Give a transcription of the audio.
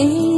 Sim.